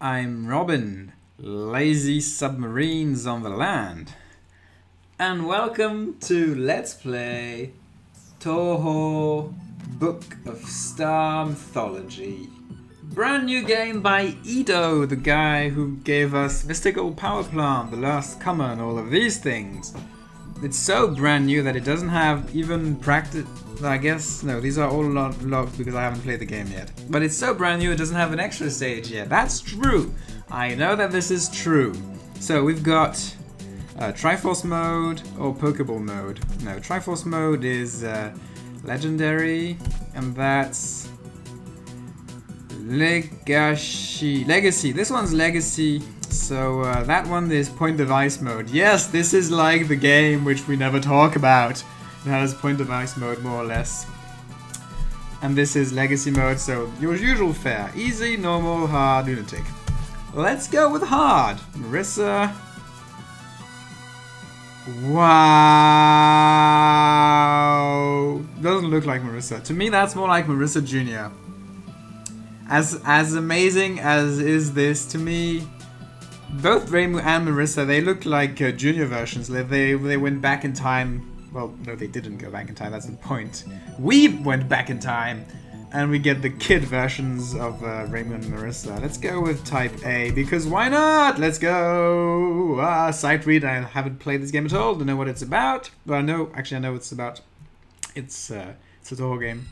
I'm Robin, Lazy Submarines on the Land. And welcome to Let's Play Touhou Book of Star Mythology. Brand new game by Edo, the guy who gave us Mystical Power Plant, The Last Comer, and all of these things. It's so brand new that it doesn't have even practice. I guess no, these are all lo- locked because I haven't played the game yet. But it's so brand new it doesn't have an extra stage yet. That's true. I know that this is true. So we've got uh, Triforce mode or Pokeball mode. No, Triforce mode is uh, legendary, and that's Legacy. Legacy. This one's Legacy. So uh, that one is point device mode. Yes, this is like the game which we never talk about. It has point device mode more or less. And this is legacy mode, so your usual fare. Easy, normal, hard, lunatic. Let's go with hard. Marisa. Wow. Doesn't look like Marisa. To me, that's more like Marisa Jr. As as amazing as is this to me, both Reimu and Marisa, they look like uh, junior versions. They, they they went back in time. Well, no, they didn't go back in time. That's the point. We went back in time, and we get the kid versions of uh, Reimu and Marisa. Let's go with Type A because why not? Let's go. Ah, sight read. I haven't played this game at all. Don't know what it's about. Well, I know. Actually, I know what it's about. It's uh, it's a Touhou game.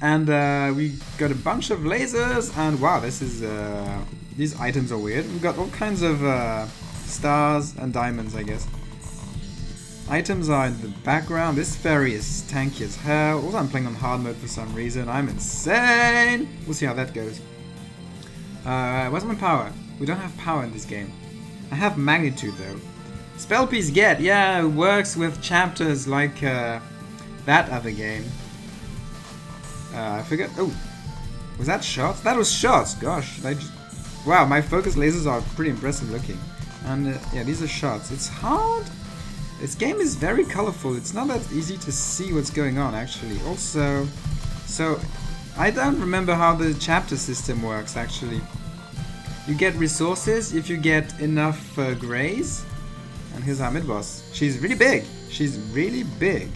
And uh, we got a bunch of lasers, and wow, this is uh, these items are weird. We've got all kinds of uh, stars and diamonds, I guess. Items are in the background. This fairy is tanky as hell. Also, I'm playing on hard mode for some reason. I'm insane. We'll see how that goes. Uh, where's my power? We don't have power in this game. I have magnitude though. Spell piece get, yeah, it works with chapters like uh, that other game. Uh, I forget. Oh, was that shots? That was shots. Gosh, they just. Wow, my focus lasers are pretty impressive looking. And uh, yeah, these are shots. It's hard. This game is very colorful. It's not that easy to see what's going on actually. Also, so I don't remember how the chapter system works actually. You get resources if you get enough uh, grays. And here's our mid boss. She's really big. She's really big.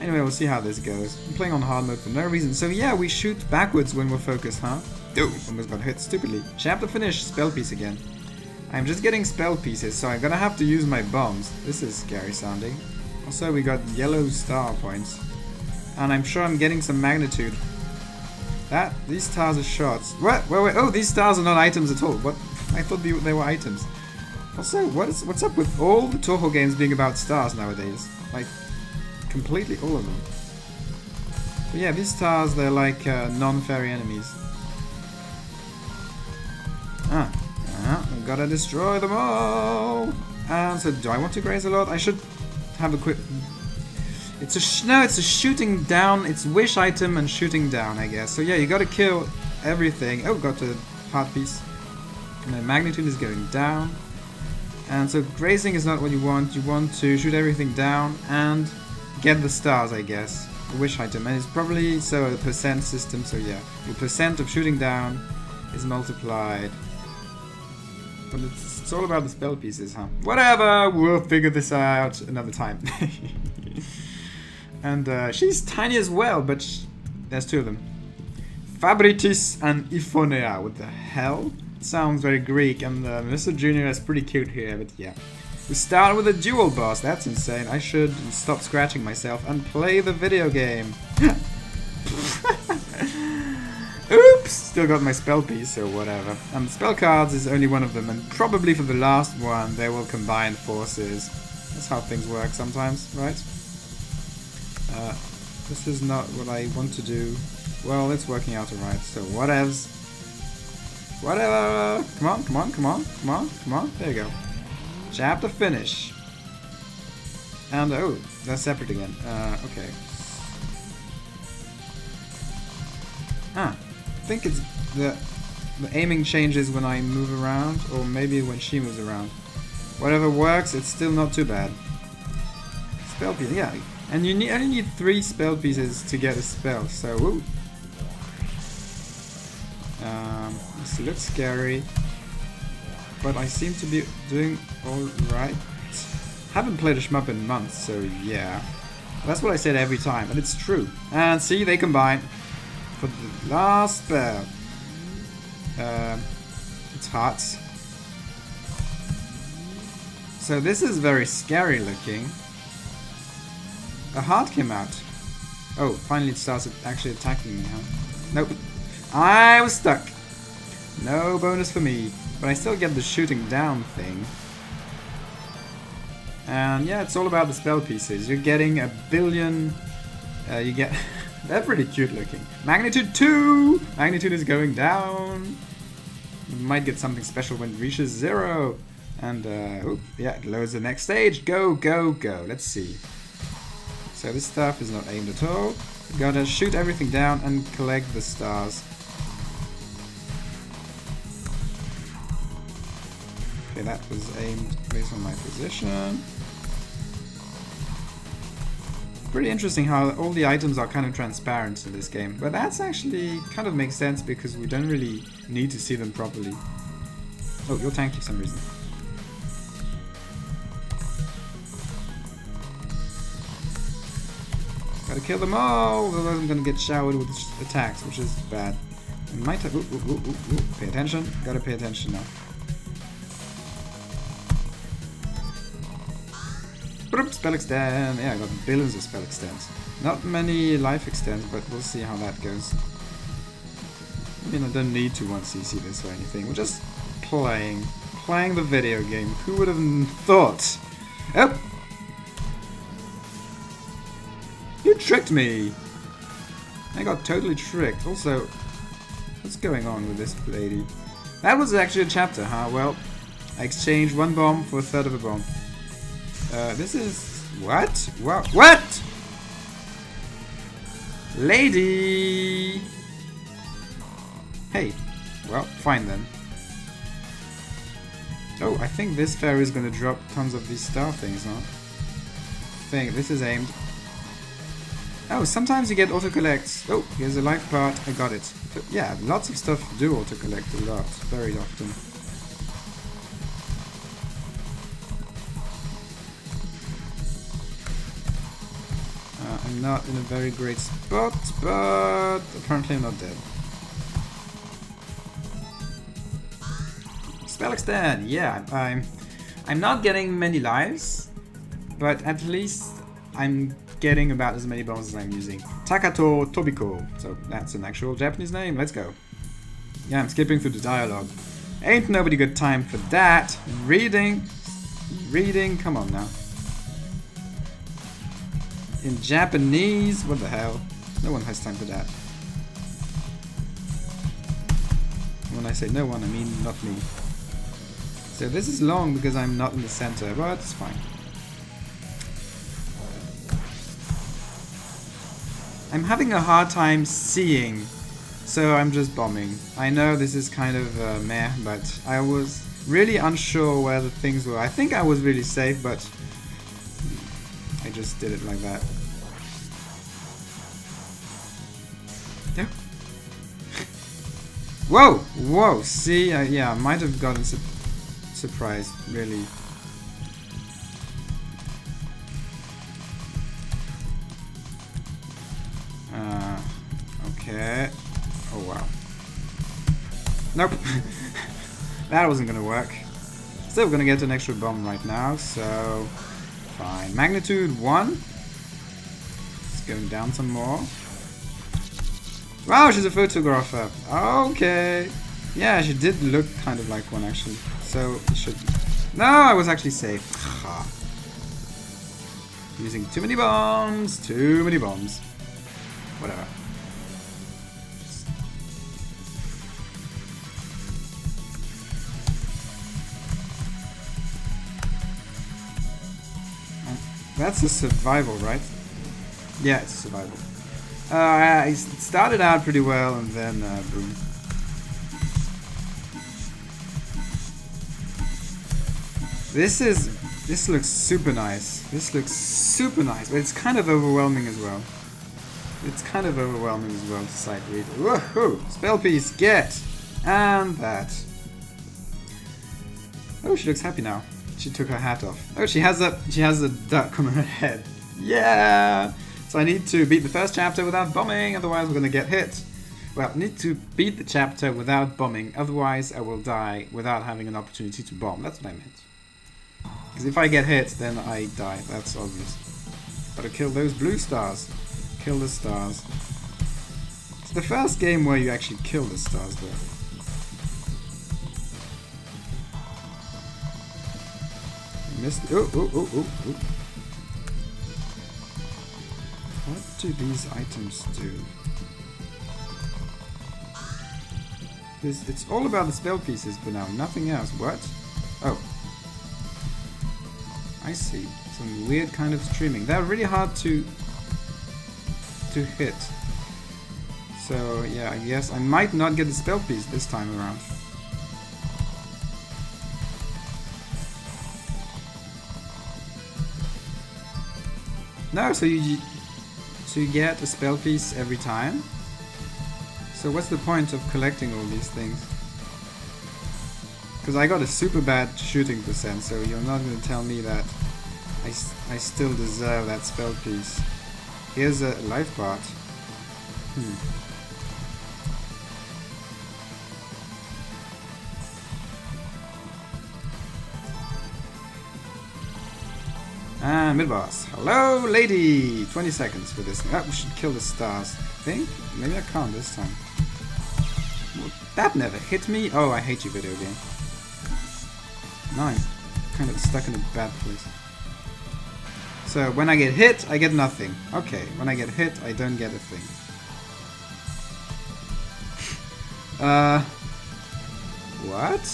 Anyway, we'll see how this goes. I'm playing on hard mode for no reason. So yeah, we shoot backwards when we're focused, huh? Dude, almost got hit stupidly. Chapter finish, spell piece again. I'm just getting spell pieces, so I'm gonna have to use my bombs. This is scary sounding. Also, we got yellow star points. And I'm sure I'm getting some magnitude. That, these stars are shots. What? Wait, wait, oh, these stars are not items at all. What? I thought they, they were items. Also, what is, what's up with all the Touhou games being about stars nowadays? Like, completely all of them. But yeah, these stars, they're like uh, non-fairy enemies. Ah, ah, gotta destroy them all! And so, do I want to graze a lot? I should have a quick... It's a sh no, it's a shooting down. It's wish item and shooting down, I guess. So yeah, you gotta kill everything. Oh, got a heart piece. And the magnitude is going down. And so grazing is not what you want. You want to shoot everything down and get the stars, I guess. The wish item. And it's probably so a percent system, so yeah. The percent of shooting down is multiplied. It's, it's all about the spell pieces, huh? Whatever, we'll figure this out another time. and uh, she's tiny as well, but there's two of them. Fabritis and Iphonea. What the hell? Sounds very Greek, and uh, Mr. Junior is pretty cute here, but yeah. We start with a dual boss, that's insane. I should stop scratching myself and play the video game. Still got my spell piece, or whatever. And spell cards is only one of them, and probably for the last one they will combine forces. That's how things work sometimes, right? Uh, this is not what I want to do. Well, it's working out alright, so whatevs. Whatever! Come on, come on, come on, come on, come on. There you go. Chapter finish. And, oh, they're separate again. Uh, okay. Ah, think it's the, the aiming changes when I move around, or maybe when she moves around. Whatever works, it's still not too bad. Spell piece, yeah. And you need, only need three spell pieces to get a spell, so, ooh. Um, this looks scary. But I seem to be doing alright. Haven't played a shmup in months, so yeah. That's what I said every time, and it's true. And see, they combine for the last spell. Um, it's hearts. So this is very scary looking. A heart came out. Oh, finally it starts actually attacking me, huh? Nope. I was stuck. No bonus for me. But I still get the shooting down thing. And yeah, it's all about the spell pieces. You're getting a billion... Uh, you get... they're pretty cute looking. Magnitude 2! Magnitude is going down. Might get something special when it reaches zero. And, uh, oop, yeah, it loads the next stage. Go, go, go. Let's see. So this stuff is not aimed at all. Gotta shoot everything down and collect the stars. Okay, that was aimed based on my position. Pretty interesting how all the items are kind of transparent in this game. But that's actually kind of makes sense because we don't really need to see them properly. Oh, you're tanky for some reason. Gotta kill them all, otherwise I'm gonna get showered with attacks, which is bad. I might have... Ooh, ooh, ooh, Pay attention. Gotta pay attention now. Spell extend. Yeah, I got billions of spell extends. Not many life extends, but we'll see how that goes. I mean, I don't need to one CC this or anything. We're just playing. Playing the video game. Who would have thought? Oh! You tricked me! I got totally tricked. Also, what's going on with this lady? That was actually a chapter, huh? Well, I exchanged one bomb for a third of a bomb. Uh, this is... What? What? What? Lady! Hey. Well, fine then. Oh, I think this fairy is gonna drop tons of these star things, huh? Thing. This is aimed Oh, sometimes you get auto-collects. Oh, here's a life part. I got it. But yeah, lots of stuff do auto-collect a lot. Very often. I'm not in a very great spot, but apparently I'm not dead. Spell extend! Yeah, I'm, I'm not getting many lives, but at least I'm getting about as many bones as I'm using. Takato Tobiko. So that's an actual Japanese name. Let's go. Yeah, I'm skipping through the dialogue. Ain't nobody got time for that. Reading. Reading. Come on now. In Japanese. What the hell? No one has time for that. When I say no one, I mean not me. So this is long because I'm not in the center, but it's fine. I'm having a hard time seeing, so I'm just bombing. I know this is kind of uh, meh, but I was really unsure where the things were. I think I was really safe, but just did it like that. Yeah. whoa! Whoa! See, uh, yeah, I might have gotten su surprised, really. Okay. Oh, wow. Nope. that wasn't gonna work. Still gonna get an extra bomb right now, so... Fine. Magnitude 1. It's going down some more. Wow, she's a photographer. Okay. Yeah, she did look kind of like one, actually. So, it should... No, I was actually safe. Using too many bombs. Too many bombs. Whatever. That's a survival, right? Yeah, it's a survival. Uh, it started out pretty well and then uh, boom. This is this looks super nice. This looks super nice, but it's kind of overwhelming as well. it's kind of overwhelming as well to sight read. Woohoo! Spell piece, get! And that. Oh, she looks happy now. She took her hat off. Oh, she has a she has a duck on her head. Yeah! So I need to beat the first chapter without bombing, otherwise we're gonna get hit. Well, need to beat the chapter without bombing, otherwise I will die without having an opportunity to bomb. That's what I meant. Because if I get hit, then I die. That's obvious. Gotta kill those blue stars. Kill the stars. It's the first game where you actually kill the stars, though. Missed. Oh, oh, oh, oh, oh. What do these items do? This, it's all about the spell pieces for now, nothing else. What? Oh. I see. Some weird kind of streaming. They're really hard to to hit. So yeah, I guess I might not get the spell piece this time around. No, so you so you get a spell piece every time. So what's the point of collecting all these things? Because I got a super bad shooting percent, so you're not going to tell me that I, I still deserve that spell piece. Here's a life part. Hmm. And mid-boss. Hello, lady! 20 seconds for this. Oh, we should kill the stars. I think? Maybe I can't this time. That never hit me. Oh, I hate you, video game. Nice. Kind of stuck in a bad place. So, when I get hit, I get nothing. Okay, when I get hit, I don't get a thing. uh... What?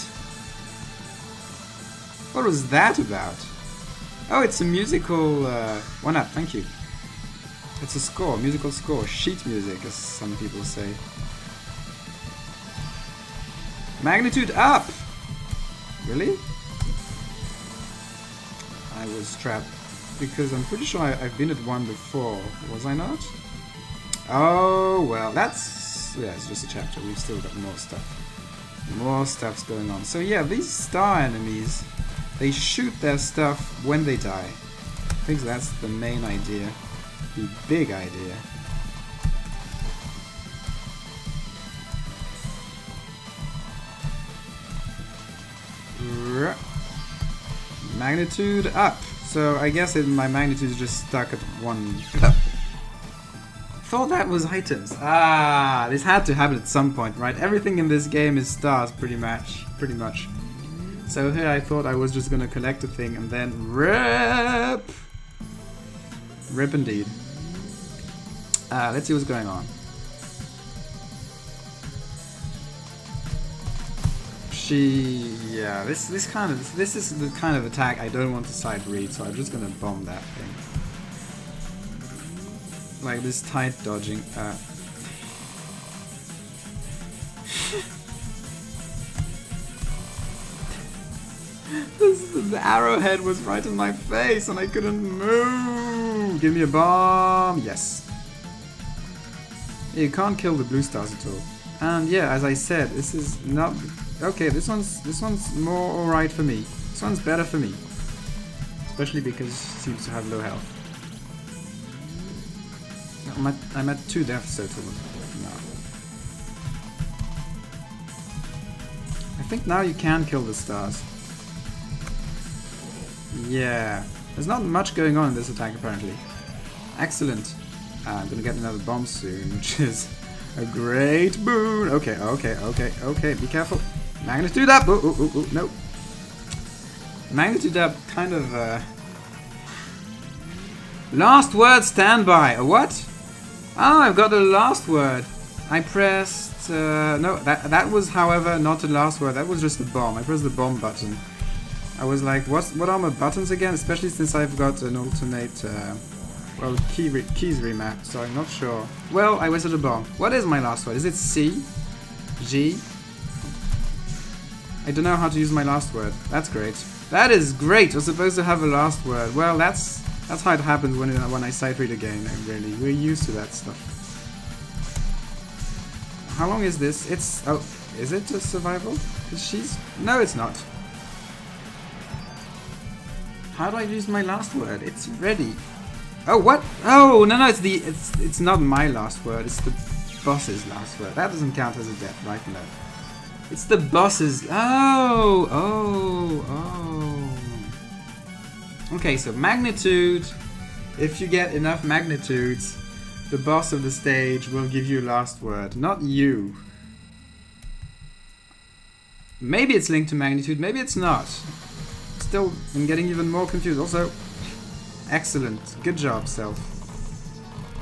What was that about? Oh, it's a musical uh, one up. Thank you. It's a score, musical score, sheet music, as some people say. Magnitude up. Really? I was trapped because I'm pretty sure I, have been at one before. Was I not? Oh well, that's yeah. It's just a chapter. We've still got more stuff. More stuff's going on. So yeah, these star enemies they shoot their stuff when they die. I think that's the main idea. The big idea. Magnitude up. So I guess it, my magnitude is just stuck at one. Thought that was items. Ah, this had to happen at some point, right? Everything in this game is stars, pretty much. Pretty much. So here I thought I was just gonna collect a thing and then rip! Rip indeed. Uh, let's see what's going on. She, yeah, this this kind of this is the kind of attack I don't want to side read, so I'm just gonna bomb that thing. Like this tight dodging. Uh, the arrowhead was right in my face and I couldn't move. Give me a bomb. Yes. You can't kill the blue stars at all. And yeah, as I said, this is not okay. This one's this one's more alright for me. This one's better for me, especially because she seems to have low health. I'm at, I'm at two deaths total now. I think now you can kill the stars. Yeah. There's not much going on in this attack apparently. Excellent. Uh, I'm gonna get another bomb soon, which is a great boon. Okay, okay, okay, okay. Be careful. Magnitude up! Ooh, ooh, ooh, ooh, no. Magnitude up kind of, uh... Last word standby. A what? Oh, I've got the last word. I pressed... Uh, no, that, that was, however, not the last word. That was just the bomb. I pressed the bomb button. I was like, what's, what are my buttons again? Especially since I've got an alternate, uh, well, key re keys remap, so I'm not sure. Well, I wasted a bomb. What is my last word? Is it C? G? I don't know how to use my last word. That's great. That is great! We're supposed to have a last word. Well, that's that's how it happens when, when I sight read again, really. We're used to that stuff. how long is this? It's oh, is it a survival? She's no, it's not. How do I use my last word? It's ready. Oh what? Oh no no, it's the it's it's not my last word. It's the boss's last word. That doesn't count as a death, right? No. It's the boss's. Oh oh oh. Okay, so magnitude. If you get enough magnitudes, the boss of the stage will give you last word, not you. Maybe it's linked to magnitude, maybe it's not. Still, I'm getting even more confused. Also, excellent. Good job, Self.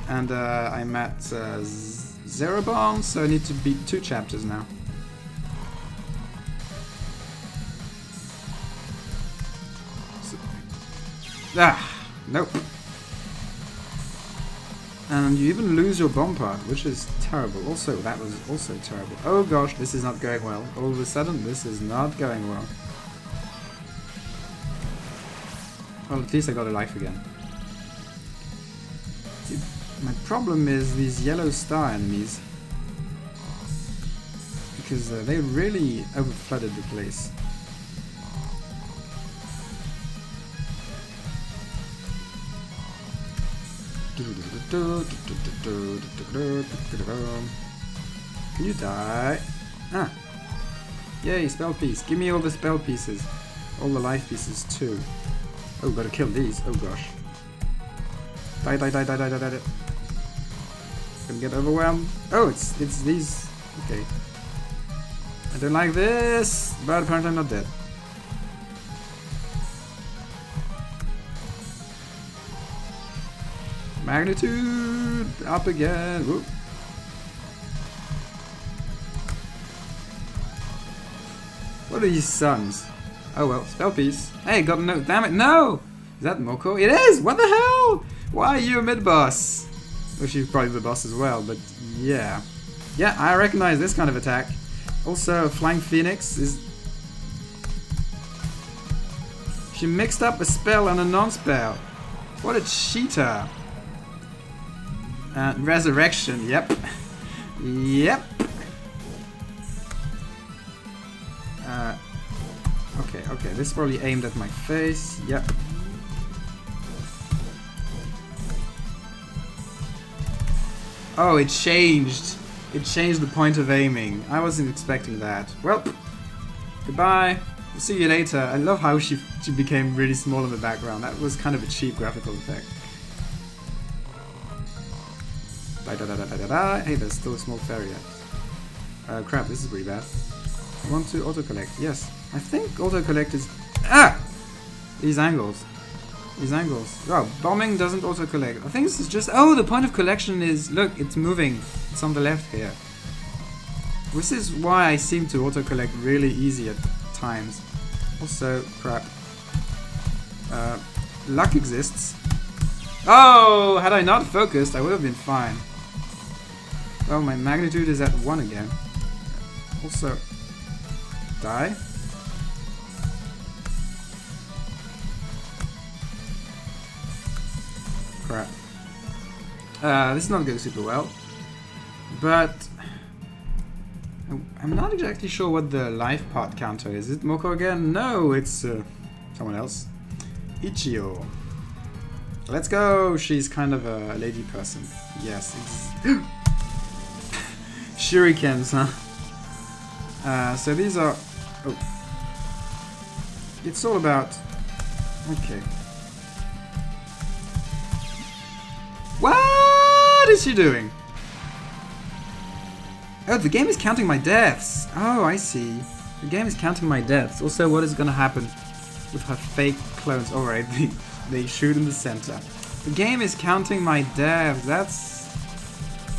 And uh, I'm at uh, zero bombs, so I need to beat two chapters now. So, ah, nope and you even lose your bomb part, which is terrible. Also, that was also terrible. Oh gosh, this is not going well. All of a sudden, this is not going well. Well, at least I got a life again. My problem is these yellow star enemies. Because uh, they really overflooded the place. Can you die? Ah. Yay, spell piece. Give me all the spell pieces. All the life pieces too. Oh, gotta kill these. Oh gosh. Die, die, die, die, die, die, die. Gonna get overwhelmed. Oh, it's it's these. Okay. I don't like this, but apparently I'm not dead. Magnitude! Up again! Whoop. What are these suns? Oh well, spell piece. Hey, got no. Damn it, no! Is that Mokou? It is! What the hell? Why are you a mid boss? Well, she's probably the boss as well, but yeah. Yeah, I recognize this kind of attack. Also, Flying Phoenix is. She mixed up a spell and a non spell. What a cheater! Uh, resurrection, yep. Yep. This probably aimed at my face. Yep. Oh, it changed. It changed the point of aiming. I wasn't expecting that. Well, goodbye. see you later. I love how she, she became really small in the background. That was kind of a cheap graphical effect. Da, da, da, da, da, da. Hey, there's still a small fairy Uh, crap, this is pretty bad. I want to auto-collect. Yes. I think auto-collect is... Ah! These angles. These angles. Oh, bombing doesn't auto-collect. I think this is just... Oh, the point of collection is... Look, it's moving. It's on the left here. This is why I seem to auto-collect really easy at times. Also, crap. Uh, luck exists. Oh, had I not focused, I would have been fine. Oh, my magnitude is at 1 again. Also, die? Crap. Uh, this is not going super well. But... I'm not exactly sure what the life part counter is. Is it Mokou again? No, it's uh, someone else. Ichio. Let's go! She's kind of a lady person. Yes. shurikens, huh? Uh, so these are... Oh. It's all about... Okay. What is she doing? Oh, the game is counting my deaths. Oh, I see. The game is counting my deaths. Also, what is to happen with her fake clones? Alright, they, they shoot in the center. The game is counting my deaths. That's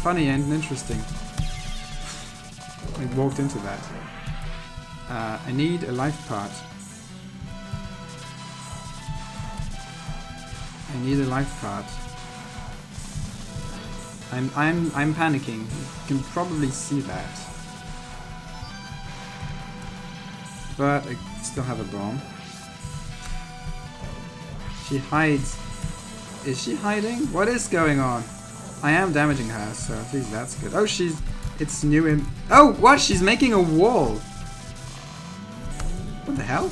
funny and interesting. I walked into that. Uh, I need a life part. I need a life part. I'm I'm I'm panicking. You can probably see that. But I still have a bomb. She hides. Is she hiding? What is going on? I am damaging her, so at least that's good. Oh, she's it's new in... Oh, what? She's making a wall. What the hell?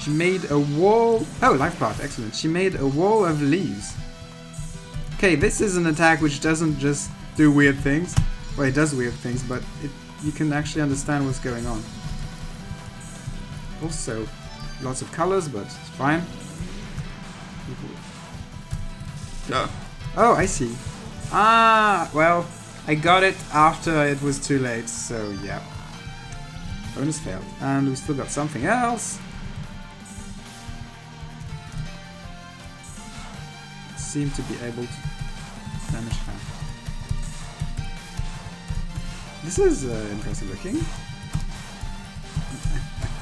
She made a wall... Oh, life path, excellent. She made a wall of leaves. Okay, this is an attack which doesn't just do weird things. Well, it does weird things, but it, you can actually understand what's going on. Also, lots of colors, but it's fine. Oh, oh I see. Ah, well, I got it after it was too late, so yeah. Bonus failed. And we still got something else. Seem to be able to This is uh, impressive looking. I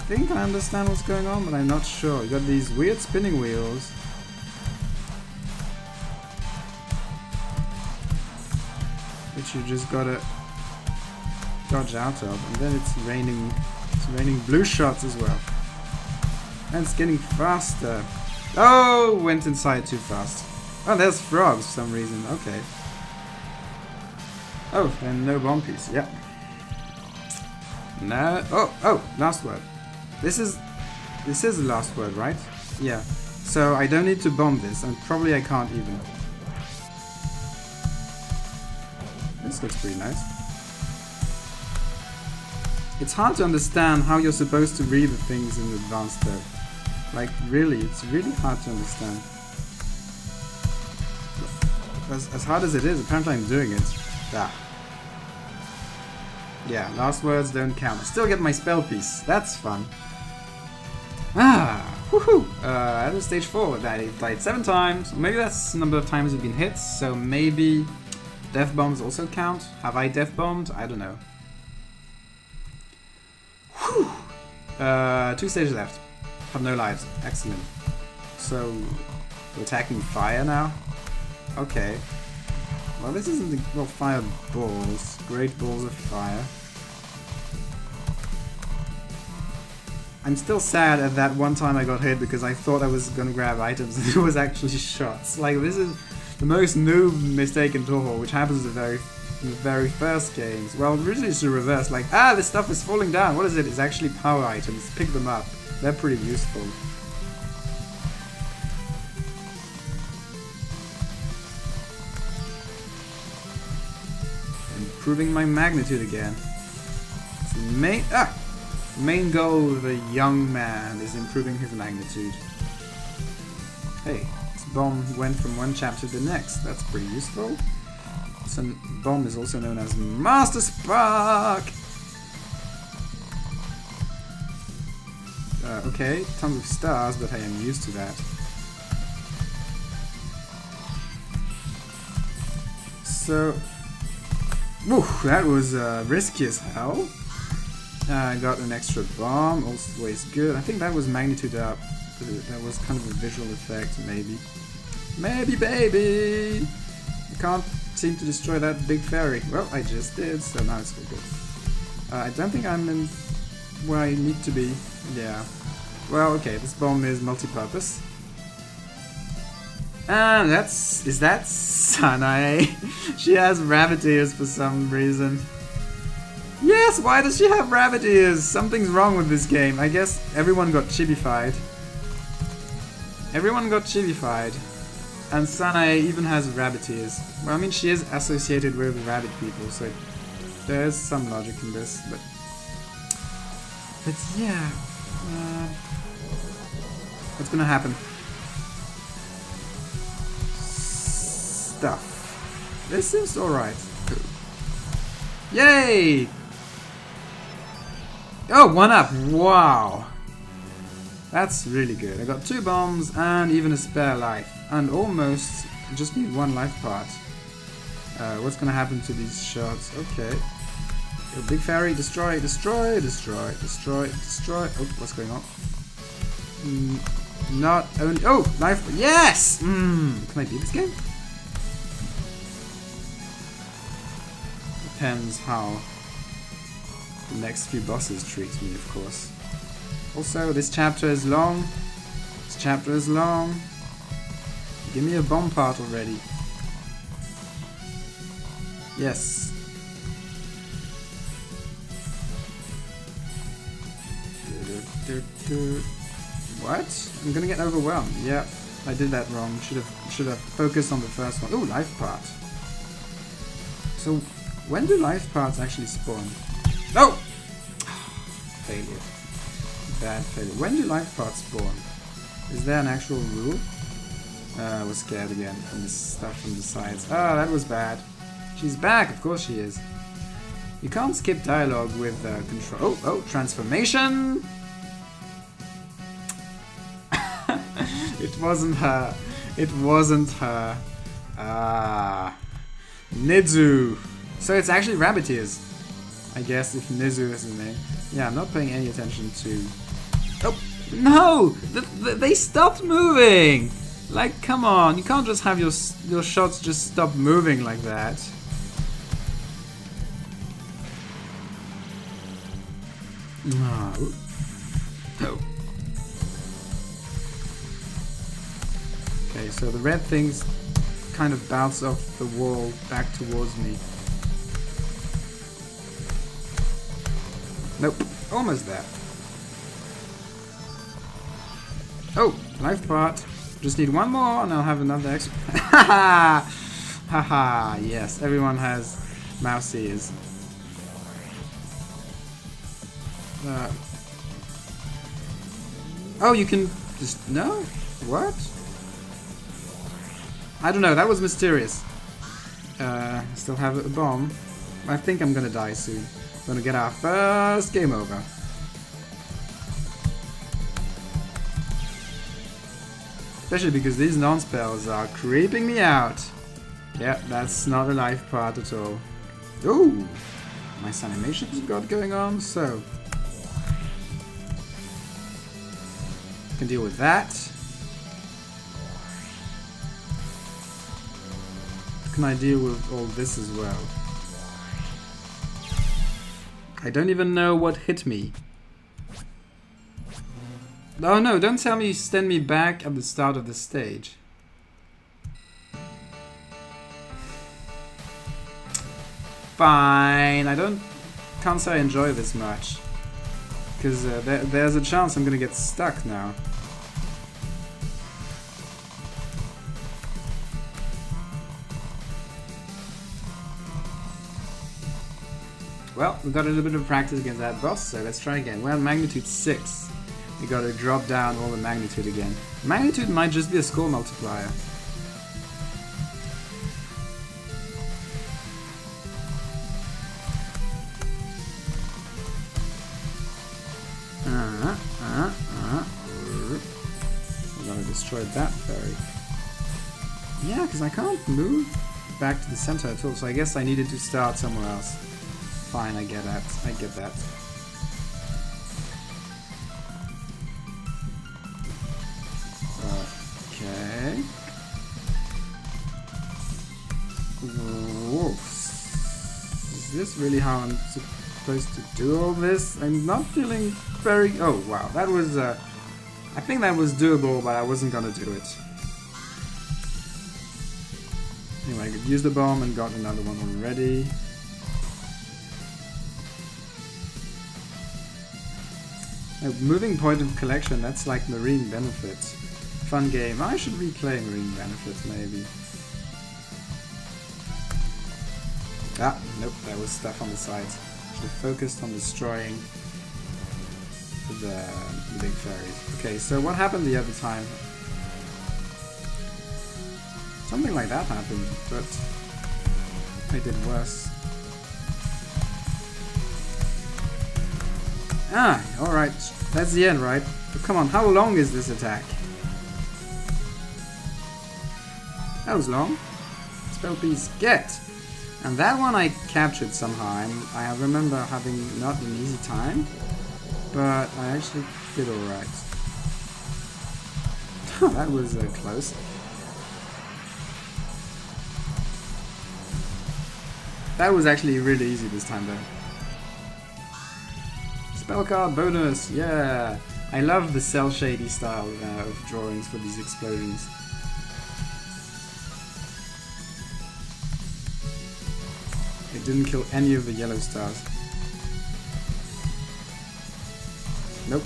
think I understand what's going on, but I'm not sure. You got these weird spinning wheels. Which you just gotta dodge out of. And then it's raining it's raining blue shots as well. And it's getting faster. Oh, went inside too fast. Oh, there's frogs for some reason. Okay. Oh, and no bomb piece. Yep. No. Oh, oh, last word. This is this is the last word, right? Yeah. So I don't need to bomb this, and probably I can't even. This looks pretty nice. It's hard to understand how you're supposed to read the things in advance though. Like really, it's really hard to understand. As, as hard as it is, apparently I'm doing it. Ah. Yeah, last words don't count. I still get my spell piece. That's fun. Ah, woohoo! Uh, at stage 4, I died 7 times. Maybe that's the number of times you've been hit, so maybe death bombs also count? Have I death bombed? I don't know. Whew! Uh, two stages left. Have no lives. Excellent. So, we're attacking fire now? Okay. Well, this isn't the well, fireballs. Great balls of fire. I'm still sad at that one time I got hit because I thought I was gonna grab items and it was actually shots. Like, this is the most noob mistake in Touhou, which happens the very, in the very first games. Well, originally it's the reverse, like, ah, this stuff is falling down. What is it? It's actually power items. Pick them up. They're pretty useful. Improving my magnitude again. Main, ah! Main goal of a young man is improving his magnitude. Hey, this bomb went from one chapter to the next. That's pretty useful. This bomb is also known as Master Spark! Uh, okay, tons of stars, but I am used to that. So, whew, that was uh, risky as hell. Uh, I got an extra bomb, always good. I think that was magnitude up. That was kind of a visual effect, maybe. Maybe, baby! I can't seem to destroy that big fairy. Well, I just did, so now it's all good. Uh, I don't think I'm in where I need to be. Yeah. Well, okay, this bomb is multi-purpose. And that's... is that Sanae? she has rabbit ears for some reason. Yes, why does she have rabbit ears? Something's wrong with this game. I guess everyone got chibified. Everyone got chibified. And Sanae even has rabbit ears. Well, I mean, she is associated with rabbit people, so there's some logic in this, but... But yeah... Uh, what's gonna happen? Stuff. This seems alright. Yay! Oh, one up! Wow! That's really good. I got two bombs and even a spare life. And almost just need one life part. Uh, what's gonna happen to these shots? Okay. Big fairy, destroy, destroy, destroy, destroy, destroy. Oh, what's going on? Mm, not only. Oh, life. Yes! Mm, can I beat this game? Depends how the next few bosses treat me, of course. Also, this chapter is long. This chapter is long. Give me a bomb part already. Yes. What? I'm gonna get overwhelmed. Yep, I did that wrong. Should have should have focused on the first one. Oh, life part. So, when do life parts actually spawn? No! failure. Bad failure. When do life parts spawn? Is there an actual rule? Uh, I was scared again from this stuff from the sides. Oh, that was bad. She's back, of course she is. You can't skip dialogue with uh, control. Oh, oh, transformation! it wasn't her. It wasn't her. Ah. Nizu. So it's actually rabbit ears. I guess if Nizu is the name. Yeah, I'm not paying any attention to... Oh! No! The, the, they stopped moving! Like, come on, you can't just have your your shots just stop moving like that. No. No. Okay, so the red things kind of bounce off the wall back towards me. Nope, almost there. Oh, life part. Just need one more and I'll have another extra. Haha! Haha, yes, everyone has mouse ears. Uh, oh, you can just. No? What? I don't know, that was mysterious. Uh, still have a bomb. I think I'm gonna die soon. Gonna get our first game over. Especially because these non-spells are creeping me out. Yeah, that's not a life part at all. Ooh! Nice animations got going on, so... Can deal with that. Can I deal with all this as well? I don't even know what hit me. Oh no, don't tell me you stand me back at the start of the stage. Fine, I don't... Can't say I enjoy this much. Because uh, there, there's a chance I'm gonna get stuck now. Well, we got a little bit of practice against that boss, so let's try again. We're at magnitude 6 we gotta drop down all the magnitude again. Magnitude might just be a score multiplier. Uh, uh, uh. Gonna destroy that fairy. Yeah, because I can't move back to the center at all, so I guess I needed to start somewhere else. Fine, I get that. I get that. Okay. Whoa. Is this really how I'm supposed to do all this? I'm not feeling very... Oh, wow. That was... Uh, I think that was doable, but I wasn't gonna do it. Anyway, I could use the bomb and got another one already. A moving point of collection, that's like Marine Benefits. Fun game. I should replay Marine Benefits, maybe. Ah, nope, there was stuff on the sides. Should have focused on destroying the, the big fairies. Okay, so what happened the other time? Something like that happened, but I did worse. Ah, alright. That's the end, right? But come on, how long is this attack? That was long. Spell piece, get! And that one I captured somehow. I'm, i remember having not an easy time, but I actually did alright. that was uh, close. That was actually really easy this time though. Spell card bonus, yeah! I love the cel shady style uh, of drawings for these explosions. It didn't kill any of the yellow stars. Nope.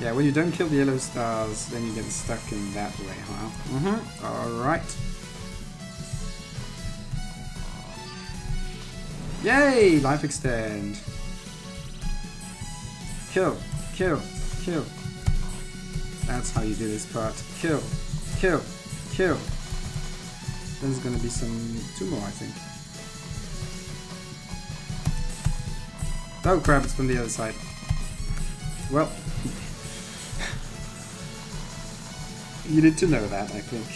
Yeah, when you don't kill the yellow stars, then you get stuck in that way, huh? Mm-hmm. Alright. Yay! Life extend. Kill, kill, kill. That's how you do this part. Kill, kill, kill. There's gonna be some two more, I think. Oh crap, it's from the other side. Well, you need to know that, I think.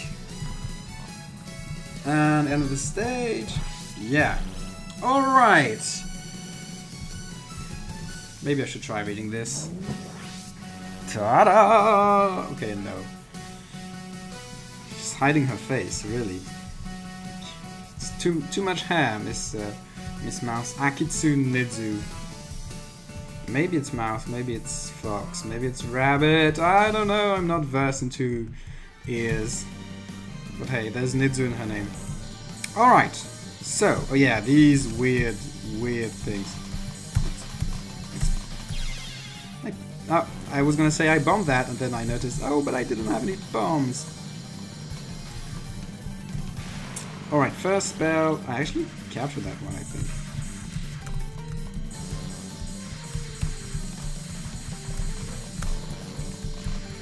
And end of the stage. Yeah. Alright. Maybe I should try reading this. Ta-da! Okay, no. She's hiding her face, really. It's too too much hair, Miss uh, Miss Mouse. Akitsu Nizu. Maybe it's mouse, maybe it's fox, maybe it's rabbit. I don't know. I'm not versed into ears. But hey, there's Nidzu in her name. Alright. So, oh yeah, these weird, weird things. Oh, I was gonna say I bombed that, and then I noticed, oh, but I didn't have any bombs. Alright, first spell. I actually captured that one, I think.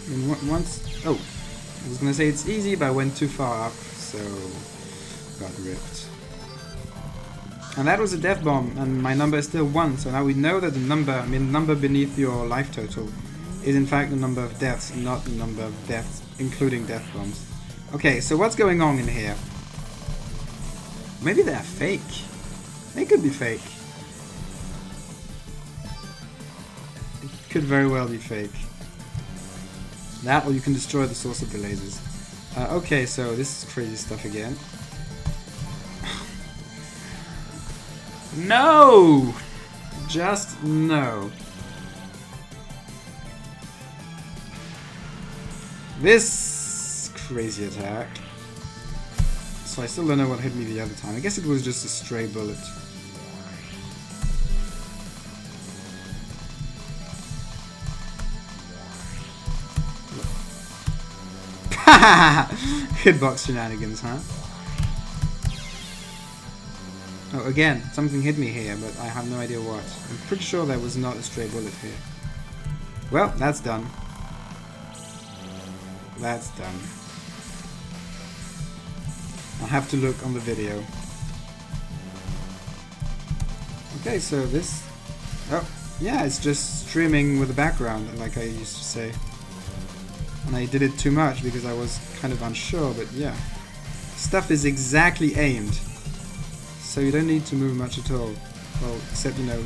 And once... Oh, I was gonna say it's easy, but I went too far up, so got ripped. And that was a death bomb, and my number is still 1, so now we know that the number, I mean the number beneath your life total, is in fact the number of deaths, not the number of deaths, including death bombs. Okay, so what's going on in here? Maybe they're fake. They could be fake. It could very well be fake. That, or you can destroy the source of the lasers. Uh, okay, so this is crazy stuff again. No! Just no. This crazy attack. So I still don't know what hit me the other time. I guess it was just a stray bullet. Hitbox shenanigans, huh? Oh, again, something hit me here, but I have no idea what. I'm pretty sure there was not a stray bullet here. Well, that's done. That's done. I'll have to look on the video. Okay, so this... Oh, yeah, it's just streaming with the background, like I used to say. And I did it too much because I was kind of unsure, but yeah. Stuff is exactly aimed so you don't need to move much at all. Well, except, you know,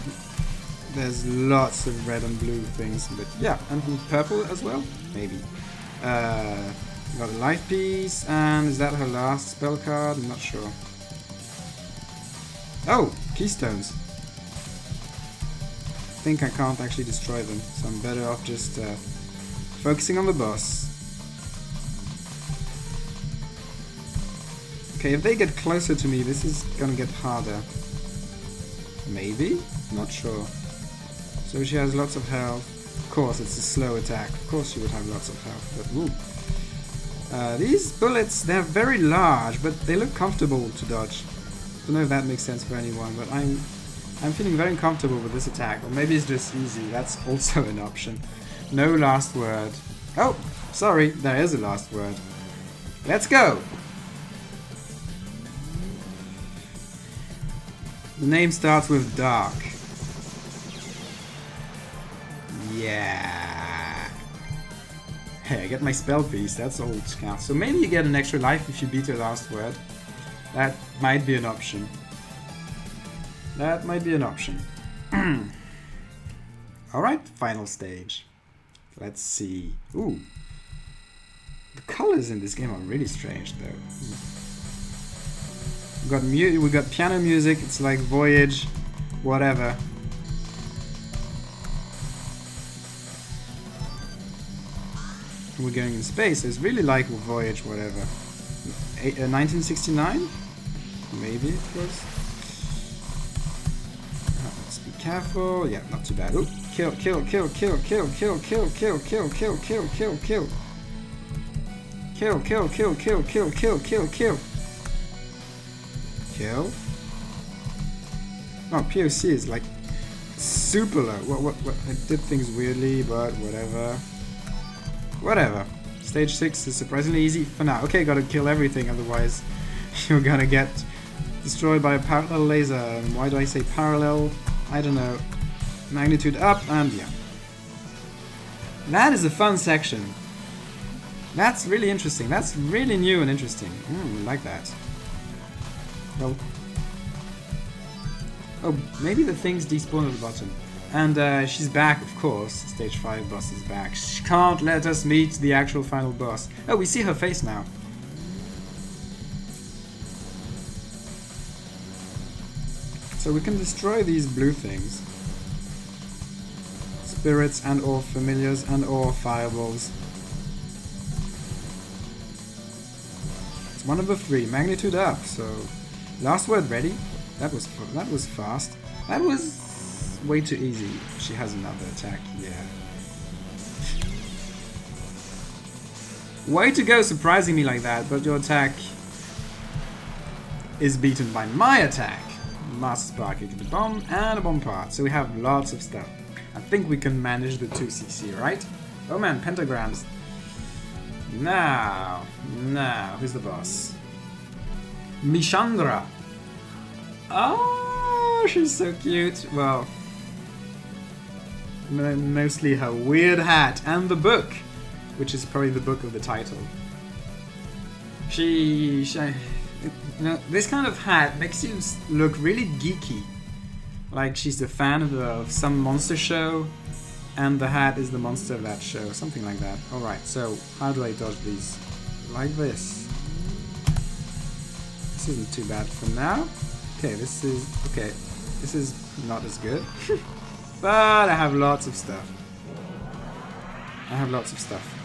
there's lots of red and blue things, but yeah, and purple as well? Maybe. Uh, got a life piece, and is that her last spell card? I'm not sure. Oh, keystones. I think I can't actually destroy them, so I'm better off just uh, focusing on the boss. Okay, if they get closer to me, this is gonna get harder. Maybe? Not sure. So she has lots of health. Of course, it's a slow attack. Of course she would have lots of health, but. Uh, these bullets, they're very large, but they look comfortable to dodge. Don't know if that makes sense for anyone, but I'm I'm feeling very comfortable with this attack. Or maybe it's just easy, that's also an option. No last word. Oh, sorry, there is a last word. Let's go! The name starts with dark. Yeah. Hey, I get my spell piece. That's old scout. So maybe you get an extra life if you beat your last word. That might be an option. That might be an option. Alright, final stage. Let's see. Ooh. The colors in this game are really strange though. Hmm. We got mu we got piano music. It's like Voyage, whatever. We're going in space. It's really like Voyage, whatever. A uh, 1969, maybe it was. Let's be Careful. Yeah, not too bad. Ooh, kill, kill, kill, kill, kill, kill, kill, kill, kill, kill, kill, kill, kill. Kill, kill, kill, kill, kill, kill, kill, kill. Kill. Oh, POC is like super low. What, what, what? I did things weirdly, but whatever. Whatever. Stage 6 is surprisingly easy for now. Okay, gotta kill everything, otherwise you're gonna get destroyed by a parallel laser. And why do I say parallel? I don't know. Magnitude up, and yeah. That is a fun section. That's really interesting. That's really new and interesting. Mm, like that. Oh, maybe the things despawn at the bottom. And uh, she's back, of course. Stage 5 boss is back. She can't let us meet the actual final boss. Oh, we see her face now. So we can destroy these blue things. Spirits and or familiars and or fireballs. It's one of the three. Magnitude up, so... Last word ready? That was that was fast. That was way too easy. She has another attack, yeah. Way to go surprising me like that, but your attack is beaten by my attack. Master Spark, get the bomb, and a bomb part. So we have lots of stuff. I think we can manage the 2cc, right? Oh man, pentagrams. Now, now, who's the boss? Mishandra. Oh, she's so cute. Well, mostly her weird hat and the book, which is probably the book of the title. She, she you know, this kind of hat makes you look really geeky. Like she's a fan of, of some monster show, and the hat is the monster of that show, something like that. Alright, so how do I dodge these? Like this. Isn't too bad for now. Okay, this is... Okay, this is not as good. but I have lots of stuff. I have lots of stuff.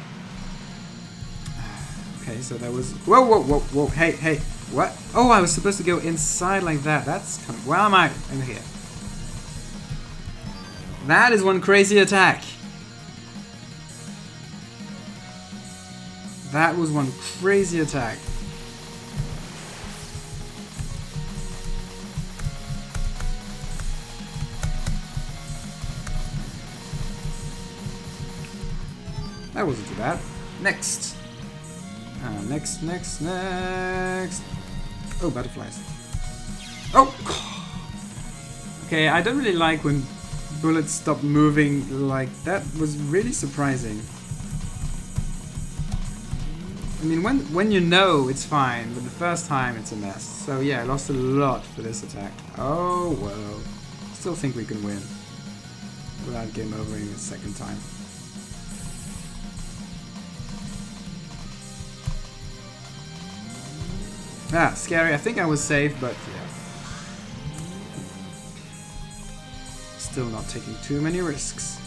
Okay, so that was... Whoa, whoa, whoa, whoa, hey, hey, what? Oh, I was supposed to go inside like that. That's kind of... Where am I? I'm here. That is one crazy attack. That was one crazy attack. That wasn't too bad. Next. Uh, next, next, next. Oh, butterflies. Oh! Okay, I don't really like when bullets stop moving like that was really surprising. I mean, when when you know, it's fine, but the first time, it's a mess. So yeah, I lost a lot for this attack. Oh, well. Still think we can win. Without game overing a second time. Ah, scary. I think I was safe, but yeah. Still not taking too many risks.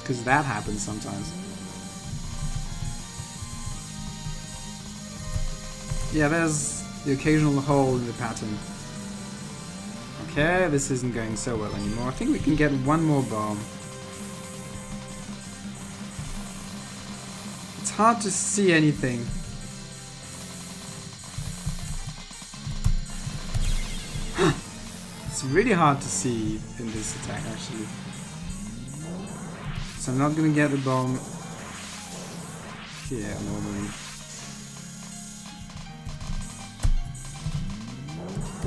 Because that happens sometimes. Yeah, there's the occasional hole in the pattern. Okay, this isn't going so well anymore. I think we can get one more bomb. It's hard to see anything. It's really hard to see in this attack actually. So I'm not gonna get the bomb here normally.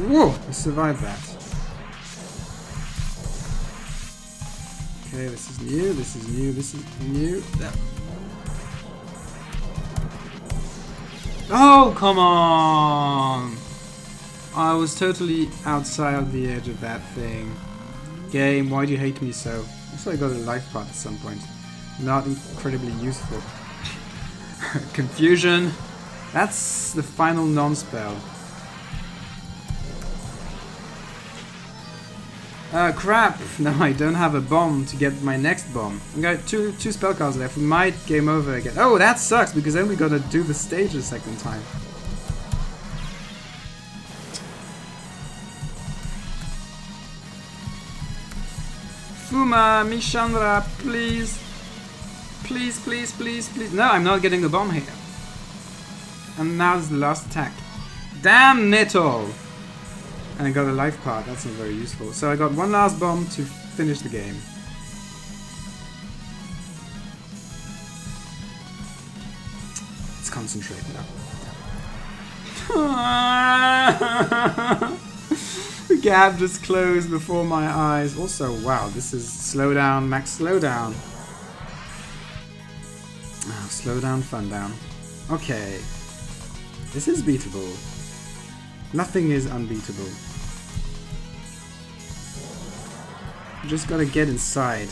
Whoa! I survived that. Okay, this is new, this is new, this is new. Oh, come on! I was totally outside of the edge of that thing. Game, why do you hate me so? Also, I got a life part at some point. Not incredibly useful. Confusion. That's the final non-spell. Uh, crap! No, I don't have a bomb to get my next bomb. I got two two spell cards left. We might game over again. Oh, that sucks because then we gotta do the stage a second time. Fuma, Mishandra, please. Please, please, please, please. No, I'm not getting a bomb here. And now's the last attack. Damn Nettle! And I got a life part, that's not very useful. So I got one last bomb to finish the game. Let's concentrate now. the gap just closed before my eyes. Also, wow, this is slow down, max slowdown. Oh, ah, slow down, fun down. Okay. This is beatable. Nothing is unbeatable. You just gotta get inside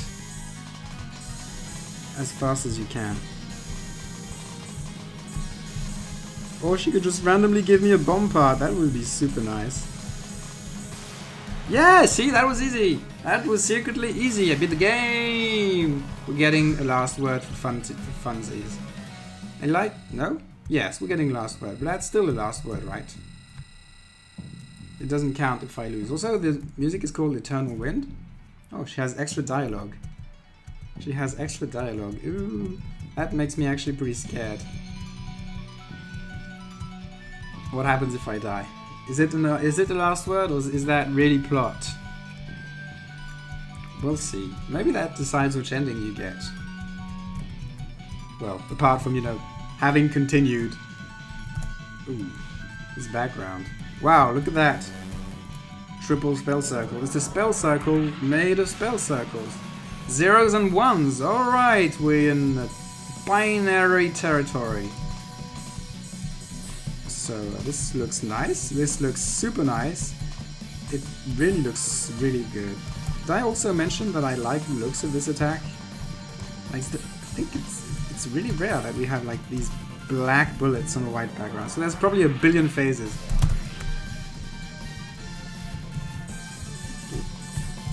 as fast as you can. Or she could just randomly give me a bomb part. That would be super nice. Yeah, see, that was easy. That was secretly easy. I beat the game. We're getting a last word for fun for funsies. And like, no? Yes, we're getting last word, but that's still a last word, right? It doesn't count if I lose. Also, the music is called Eternal Wind. Oh, she has extra dialogue. She has extra dialogue. Ooh, that makes me actually pretty scared. What happens if I die? Is it is it the last word or is that really plot? We'll see. Maybe that decides which ending you get. Well, apart from, you know, having continued. Ooh, this background. Wow, look at that. Triple spell circle. It's a spell circle made of spell circles. Zeros and ones. Alright, we're in binary territory. So this looks nice. This looks super nice. It really looks really good. Did I also mention that I like the looks of this attack? Like, I think it's it's really rare that we have like these black bullets on a white background. So there's probably a billion phases.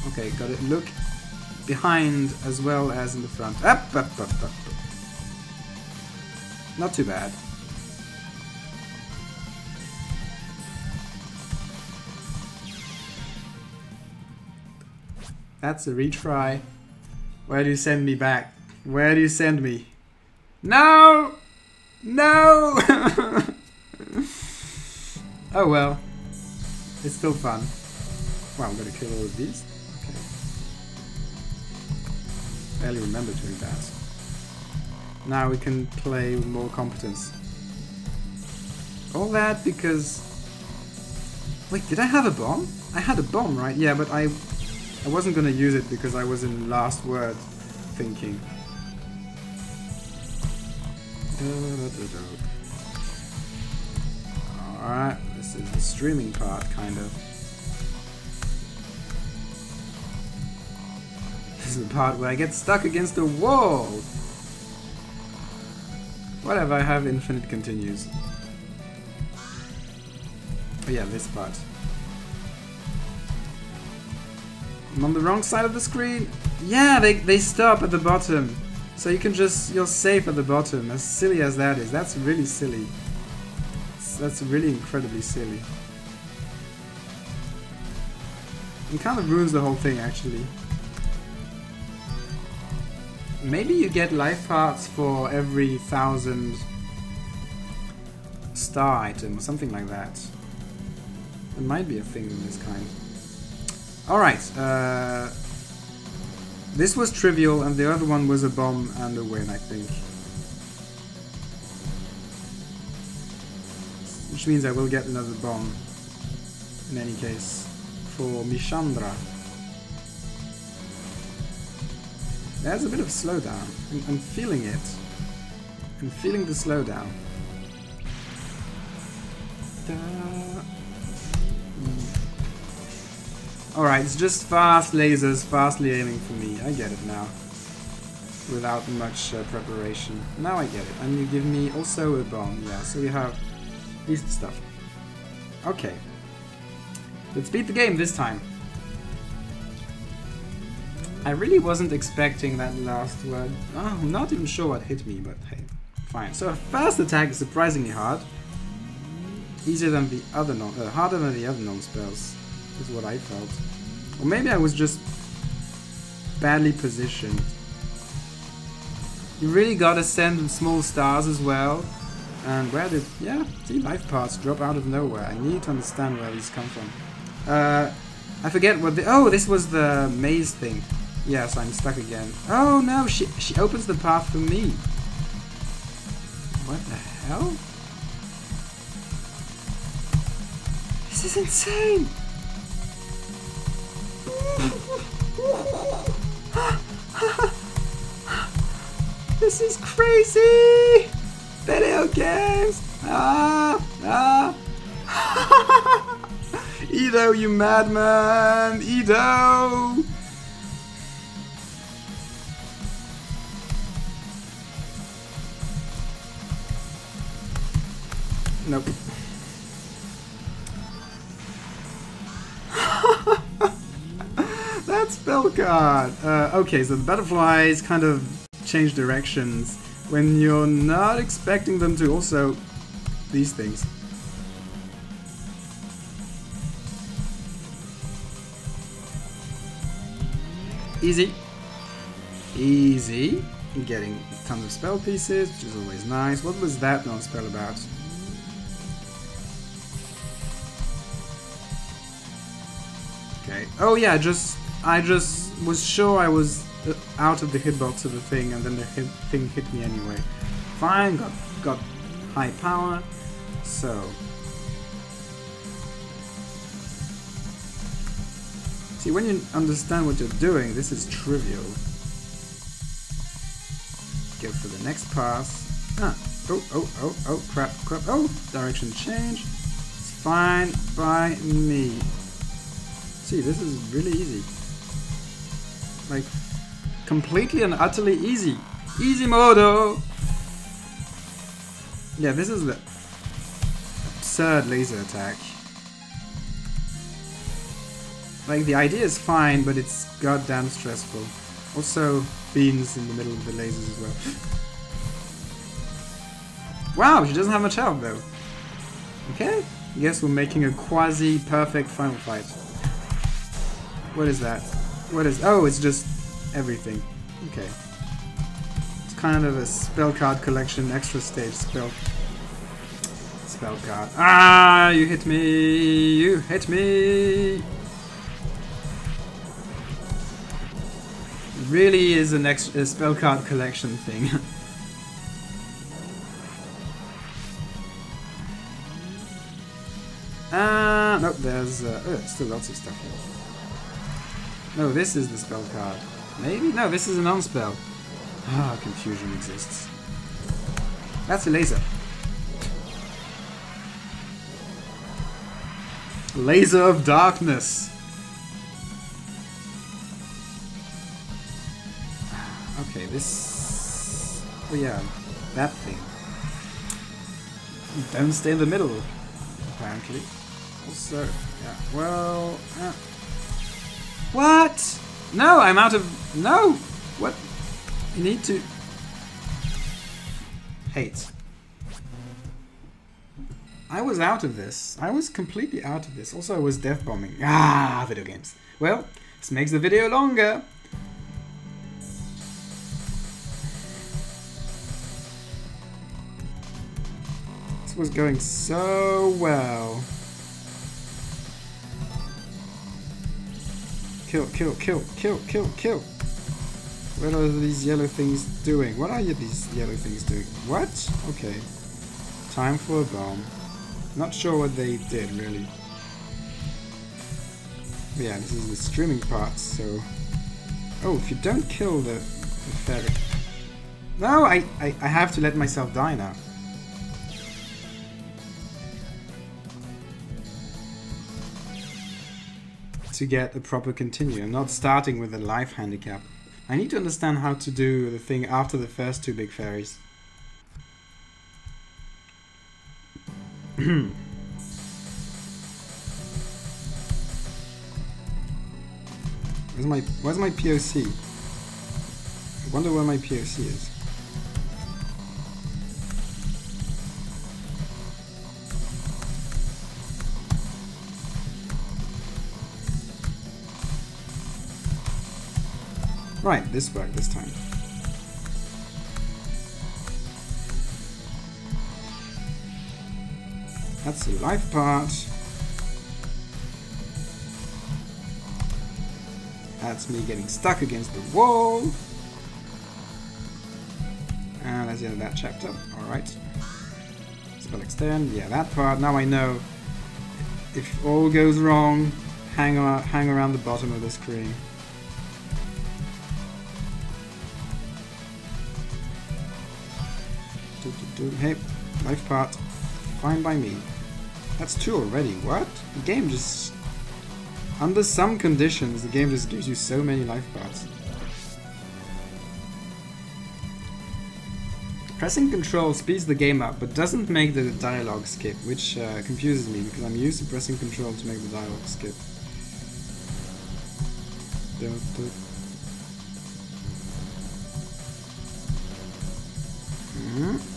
Okay, got it. Look behind as well as in the front. Up, up, up, up. Not too bad. That's a retry. Where do you send me back? Where do you send me? No! No! oh well. It's still fun. Well, I'm gonna kill all of these? Okay. Barely remember doing that. Now we can play with more competence. All that because... Wait, did I have a bomb? I had a bomb, right? Yeah, but I I wasn't gonna use it because I was in last word thinking. Alright, this is the streaming part, kind of. This is the part where I get stuck against the wall! Whatever, I have infinite continues. Oh yeah, this part. I'm on the wrong side of the screen. Yeah, they, they stop at the bottom. So you can just, you're safe at the bottom. As silly as that is. That's really silly. That's really incredibly silly. It kind of ruins the whole thing, actually. Maybe you get life parts for every thousand star item or something like that. There might be a thing of this kind. Alright, uh, this was trivial and the other one was a bomb and a win, I think. Which means I will get another bomb, in any case, for Mishandra. There's a bit of slowdown. I'm, I'm feeling it. I'm feeling the slowdown. Alright, it's just fast lasers, fastly aiming for me. I get it now. Without much uh, preparation. Now I get it. And you give me also a bomb. Yeah, so we have these stuff. Okay. Let's beat the game this time. I really wasn't expecting that last word. Oh, I'm not even sure what hit me, but hey, fine. So first attack is surprisingly hard. Easier than the other non uh, harder than the other non spells is what I felt. Or maybe I was just badly positioned. You really gotta send small stars as well. And where did... Yeah, see, life paths drop out of nowhere. I need to understand where these come from. Uh, I forget what the... Oh, this was the maze thing. Yes, I'm stuck again. Oh no, she, she opens the path for me. What the hell? This is insane! this is crazy! Video games! Ah! Ah! Edo, you madman! Edo! Nope. That spell card! Uh, okay, so the butterflies kind of change directions when you're not expecting them to. Also, these things. Easy. Easy. Getting tons of spell pieces, which is always nice. What was that non-spell about? Okay. Oh yeah, just I just was sure I was out of the hitbox of the thing, and then the hit, thing hit me anyway. Fine, got got high power, so. See, when you understand what you're doing, this is trivial. Go for the next pass. Ah, oh, oh, oh, oh, crap, crap, oh, direction change. It's fine by me. See, this is really easy. Like, completely and utterly easy. Easy modo! Yeah, this is the absurd laser attack. Like, the idea is fine, but it's goddamn stressful. Also, beans in the middle of the lasers as well. wow, she doesn't have much health though. Okay, I guess we're making a quasi-perfect final fight. What is that? What is... Oh, it's just everything. Okay. It's kind of a spell card collection, extra stage spell... Spell card. Ah, you hit me! You hit me! really is an extra spell card collection thing. Ah, uh, nope, there's uh, oh, still lots of stuff here. No, this is the spell card. Maybe? No, this is a non-spell. Ah, confusion exists. That's a laser. Laser of Darkness. Okay, this... Oh yeah, that thing. Don't stay in the middle, apparently. Also, yeah, well... Uh. What? No, I'm out of... No! What? You need to... Hate. I was out of this. I was completely out of this. Also, I was death bombing. Ah, video games. Well, this makes the video longer. This was going so well. Kill, kill, kill, kill, kill, kill. What are these yellow things doing? What are these yellow things doing? What? Okay. Time for a bomb. Not sure what they did, really. But yeah, this is the streaming part, so... Oh, if you don't kill the, the fairy... No, I, I, I have to let myself die now. To get a proper continue. I'm not starting with a life handicap. I need to understand how to do the thing after the first two big fairies. where's my where's my POC? I wonder where my POC is. Right, this worked this time. That's the life part. That's me getting stuck against the wall. And that's the end of that chapter. Alright. Spell extend. Yeah, that part. Now I know if all goes wrong, hang, hang around the bottom of the screen. Hey, life part. Fine by me. That's two already. What? The game just... Under some conditions, the game just gives you so many life parts. Pressing control speeds the game up, but doesn't make the dialogue skip, which uh, confuses me, because I'm used to pressing control to make the dialogue skip. Mm -hmm.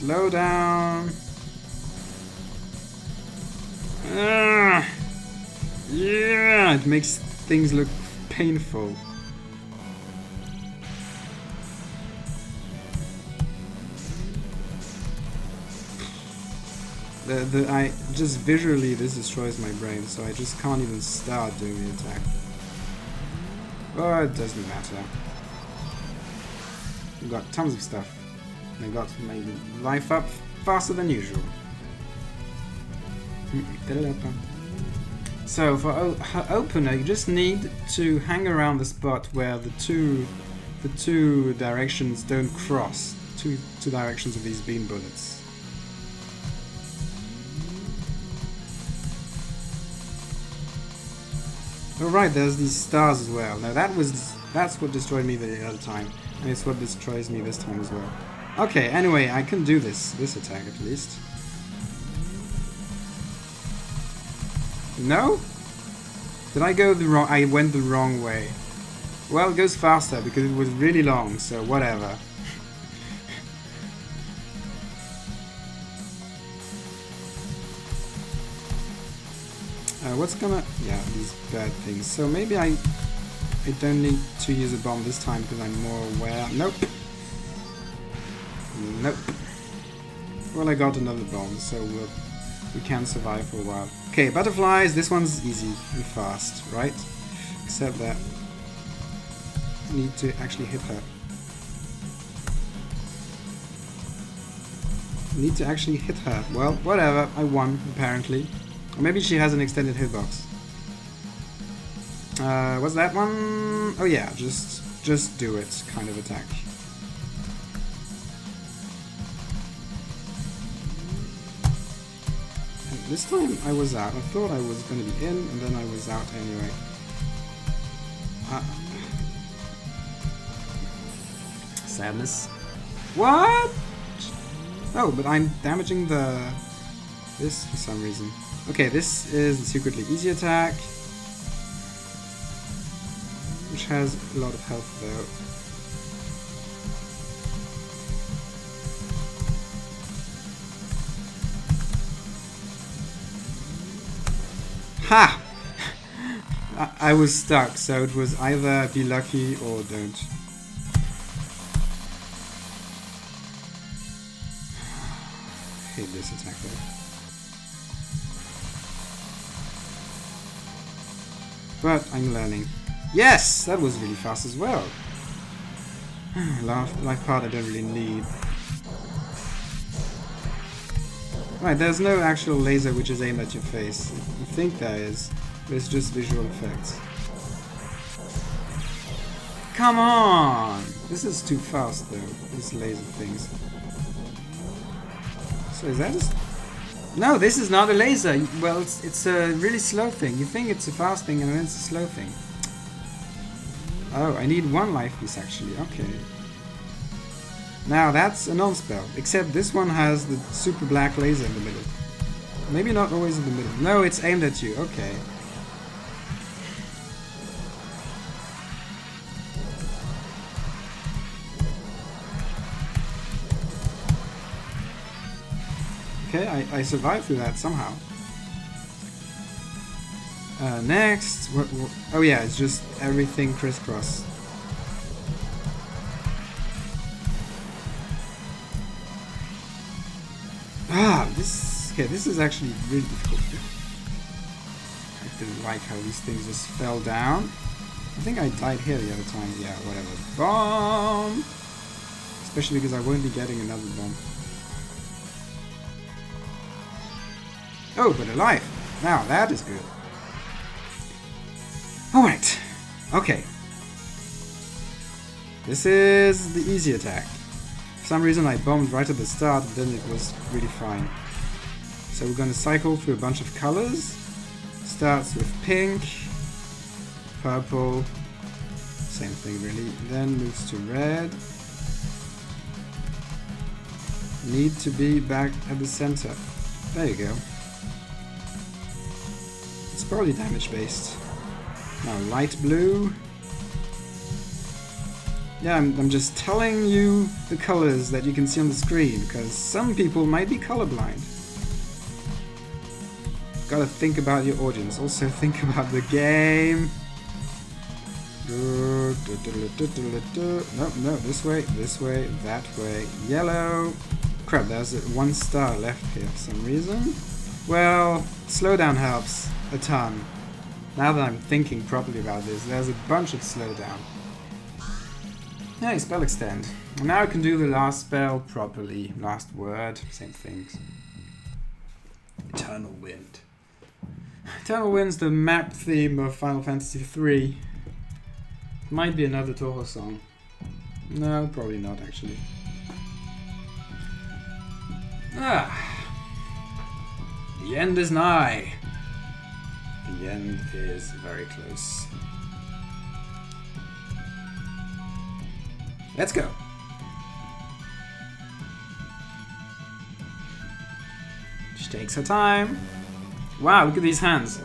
Slow down. Ah, yeah, it makes things look painful. The, the, I just visually this destroys my brain, so I just can't even start doing the attack. But it doesn't matter. We've got tons of stuff. I got my life up faster than usual. So for opener, you just need to hang around the spot where the two the two directions don't cross. Two two directions of these beam bullets. Oh right, there's these stars as well. Now that was that's what destroyed me the other time, and it's what destroys me this time as well. Okay, anyway, I can do this this attack at least. No? Did I go the wrong... I went the wrong way. Well, it goes faster because it was really long, so whatever. uh, what's gonna... Yeah, these bad things. So maybe I... I don't need to use a bomb this time because I'm more aware... Nope. Nope. Well, I got another bomb, so we'll, we can survive for a while. Okay, butterflies, this one's easy and fast, right? Except that I need to actually hit her. I Need to actually hit her. Well, whatever, I won, apparently. Or maybe she has an extended hitbox. Uh, what's that one? Oh yeah, just just do it kind of attack. This time I was out. I thought I was going to be in, and then I was out anyway. Uh, sadness. What? Oh, but I'm damaging the... this for some reason. Okay, this is the secretly easy attack. Which has a lot of health though. Ha! I, I was stuck, so it was either be lucky or don't. hate this attack. But I'm learning. Yes! That was really fast as well. life, life part I don't really need. Right, there's no actual laser which is aimed at your face. Think that is, but it's just visual effects. Come on! This is too fast though, these laser things. So is that a... No, this is not a laser! Well, it's, it's a really slow thing. You think it's a fast thing and then it's a slow thing. Oh, I need one life piece actually, okay. Now that's a non-spell, except this one has the super black laser in the middle. Maybe not always in the middle. No, it's aimed at you, okay. Okay, I, I survived through that somehow. Uh, next, what, what, oh yeah, it's just everything crisscross. Ah, this, okay, this is actually really difficult. I didn't like how these things just fell down. I think I died here the other time. Yeah, whatever. Bomb! Especially because I won't be getting another bomb. Oh, but alive! Now, that is good. Alright. Okay. This is the easy attack. For some reason I bombed right at the start, and then it was really fine. So we're gonna cycle through a bunch of colors. Starts with pink, purple, same thing really. Then moves to red. Need to be back at the center. There you go. It's probably damage based. Now light blue. Yeah, I'm, I'm just telling you the colors that you can see on the screen, because some people might be colorblind. Gotta think about your audience. Also think about the game. No, no, this way, this way, that way. Yellow. Crap, there's one star left here for some reason. Well, slowdown helps a ton. Now that I'm thinking properly about this, there's a bunch of slowdown. Yeah, spell extend. Now I can do the last spell properly. Last word, same things. Eternal Wind. Eternal Wind's the map theme of Final Fantasy III. Might be another Touhou song. No, probably not actually. Ah. The end is nigh. The end is very close. Let's go. She takes her time. Wow, look at these hands.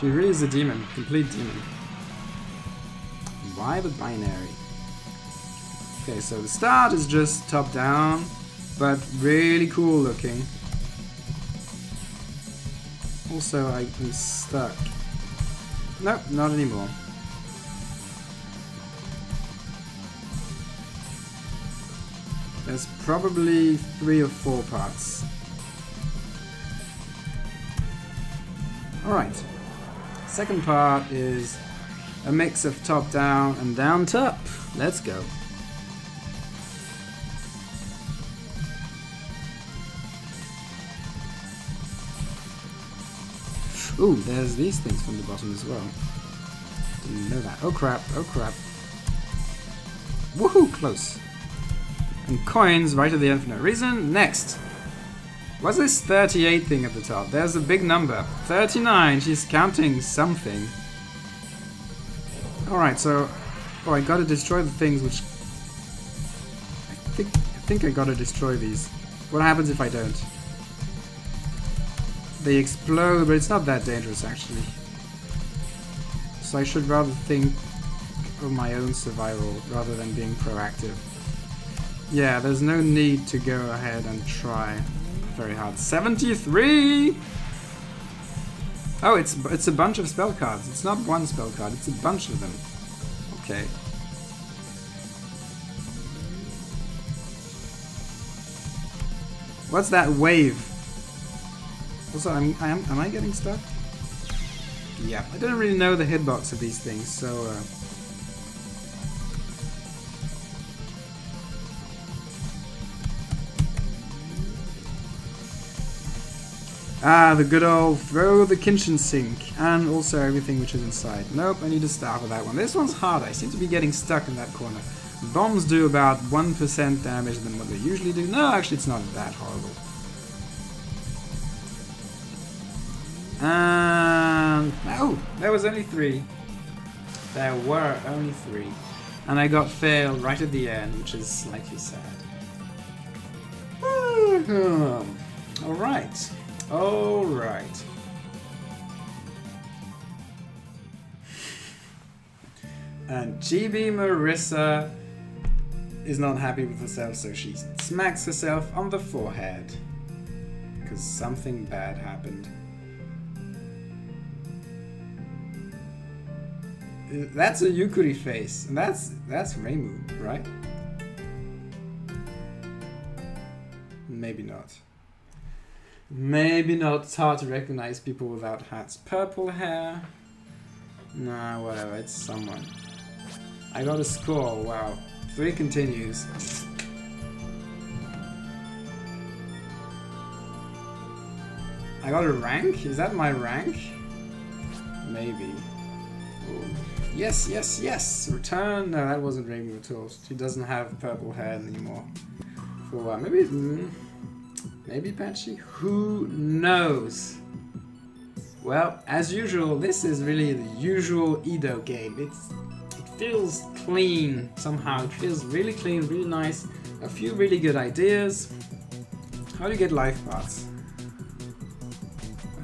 She really is a demon. Complete demon. Why the binary? Okay, so the start is just top down, but really cool looking. Also, I am stuck. Nope, not anymore. There's probably three or four parts. Alright. Second part is a mix of top down and down top. Let's go. Ooh, there's these things from the bottom as well. Didn't know that. Oh crap, oh crap. Woohoo, close. And coins right at the end for no reason. Next. What's this 38 thing at the top? There's a big number. 39, she's counting something. Alright, so... Oh, I gotta destroy the things which... I think, I think I gotta destroy these. What happens if I don't? They explode, but it's not that dangerous actually. So I should rather think of my own survival rather than being proactive. Yeah, there's no need to go ahead and try very hard. 73! Oh, it's it's a bunch of spell cards. It's not one spell card, it's a bunch of them. Okay. What's that wave? Also, I'm, I am, am I getting stuck? Yeah, I don't really know the hitbox of these things, so... Uh, Ah, the good old throw the kitchen sink, and also everything which is inside. Nope, I need to start with that one. This one's hard, I seem to be getting stuck in that corner. Bombs do about 1% damage than what they usually do. No, actually it's not that horrible. And... Oh, there was only three. There were only three. And I got failed right at the end, which is slightly sad. Alright. Alright. And GB Marisa is not happy with herself, so she smacks herself on the forehead. Because something bad happened. that's a Yukkuri face, and that's that's Reimu, right? Maybe not. Maybe not. It's hard to recognize people without hats. Purple hair. Nah, whatever. It's someone. I got a score. Wow. Three continues. I got a rank? Is that my rank? Maybe. Ooh. Yes, yes, yes! Return! No, that wasn't Rainbow Toast. She doesn't have purple hair anymore. For what? Maybe... Mm, maybe Patchy? Who knows? Well, as usual, this is really the usual ido game. It's It feels clean somehow. It feels really clean, really nice. A few really good ideas. How do you get life parts?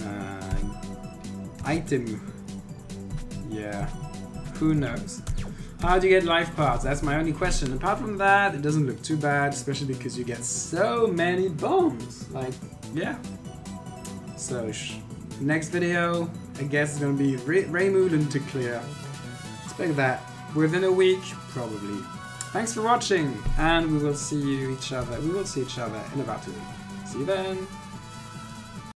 Uh, item. Yeah. Who knows? How do you get life parts? That's my only question. Apart from that, it doesn't look too bad, especially because you get so many bombs. Like, yeah. So, next video, I guess it's gonna be Ray Raymood to clear. Expect that within a week, probably. Thanks for watching, and we will see you each other. We will see each other in about two weeks. See you then.